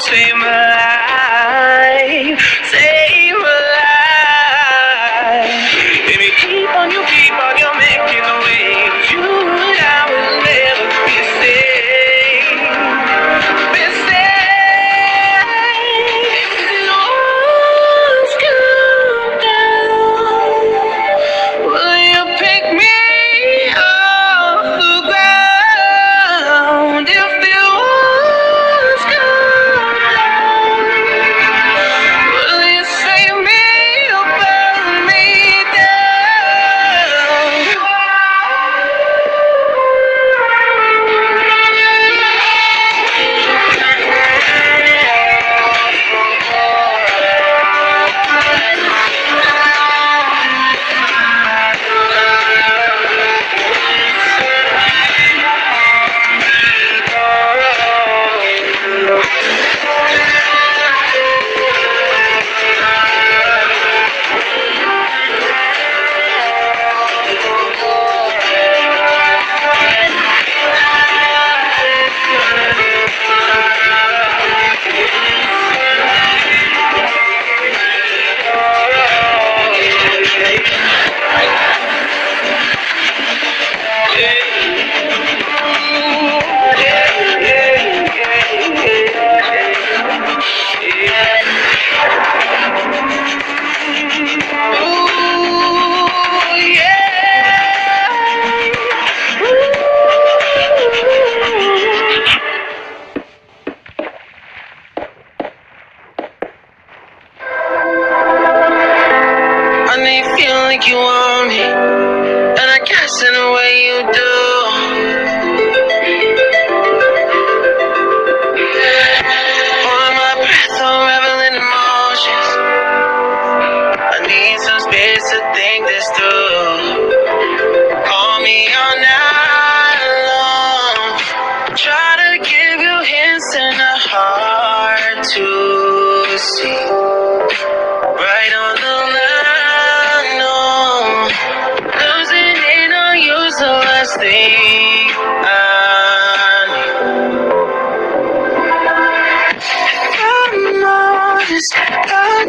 save my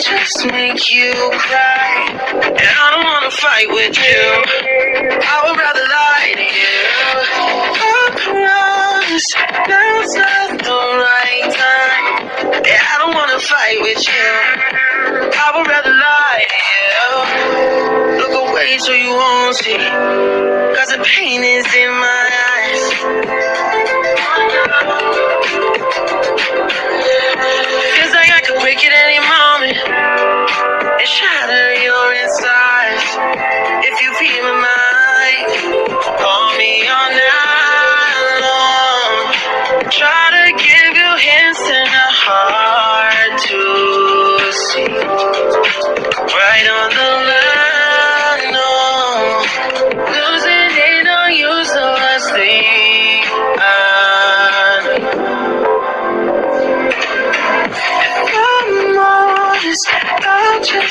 just make you cry. And I don't wanna fight with you. I would rather lie to you. I promise now's not the right time. Yeah, I don't wanna fight with you. I would rather lie to you. Look away so you won't see. The pain is in my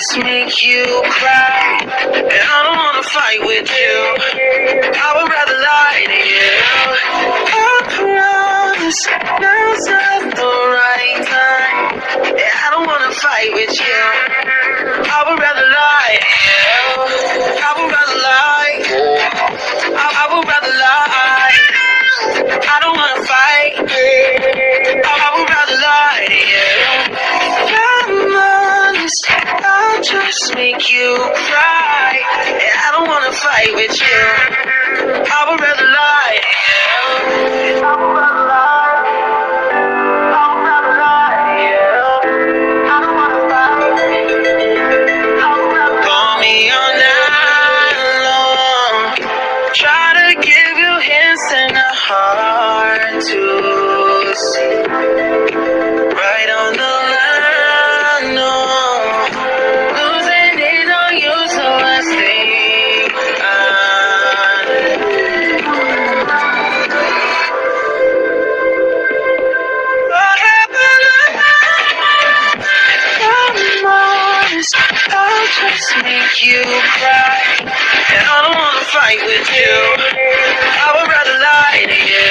Just make you cry. And I don't wanna fight with you. I would rather lie to you. I promise now's not the right time. Yeah, I don't wanna fight with you. You cry. Yeah, I don't wanna fight with you. I would rather lie just make you cry. And I don't wanna fight with you. I would rather lie to you.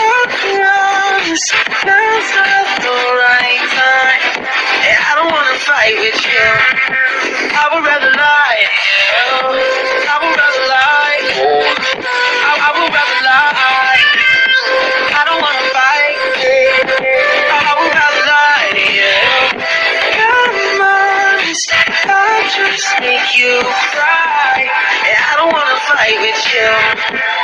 I promise now's not the right time. And I don't wanna fight with you. I would rather lie to you. I would rather you.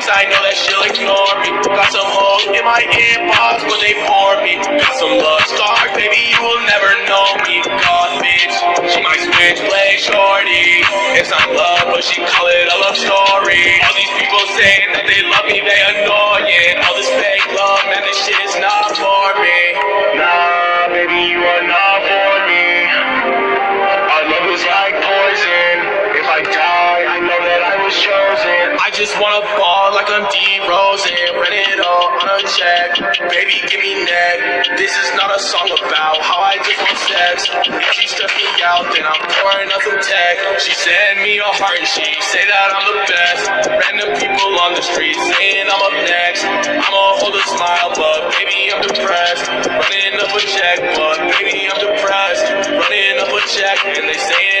Ex, I know that she'll ignore me. Got some hoes in my inbox, but they for me. Got some love scars, baby, you will never know me. Out, then I'm pouring up some tech. She sent me a heart and she say that I'm the best. Random people on the street saying I'm up next. I'ma hold a smile, but baby, I'm depressed. Running up a check, but baby, I'm depressed. Running up a check, and they saying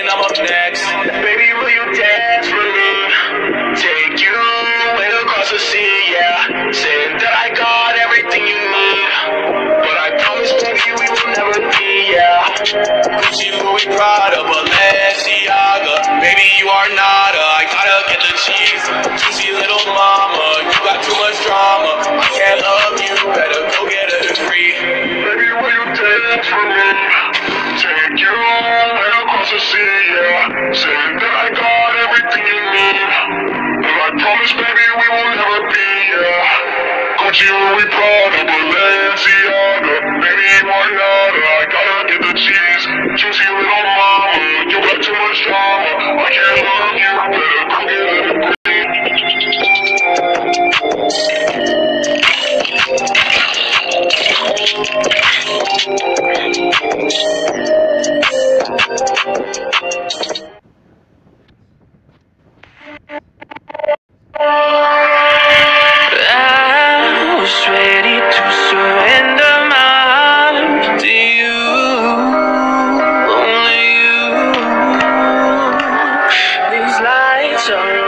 Prada, Balenciaga. Baby, you are nada. I gotta get the cheese. Juicy little mama, you got too much drama. I can't love you, better go get a degree. Baby, will you dance for me? Take you way across the sea, yeah. Saying that I got everything you need. But I promise, baby, we will never be, yeah. Gucci, Louis Prada, Balenciaga. Juicy little mama, you got too much drama. I can't love you, show.